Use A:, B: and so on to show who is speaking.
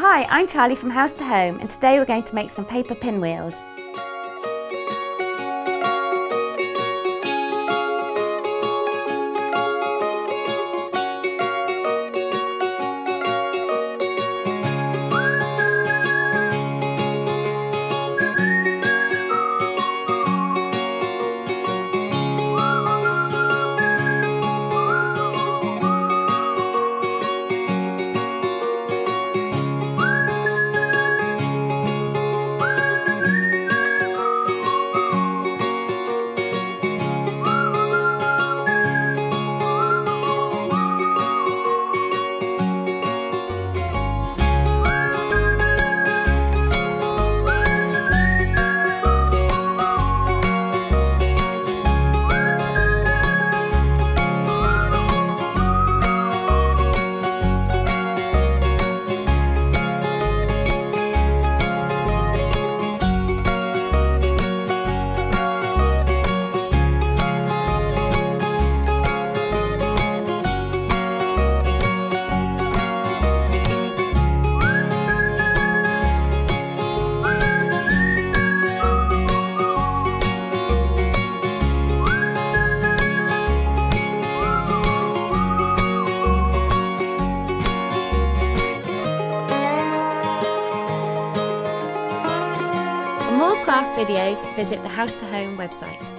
A: Hi, I'm Charlie from House to Home and today we're going to make some paper pinwheels. Craft videos, visit the House to Home website.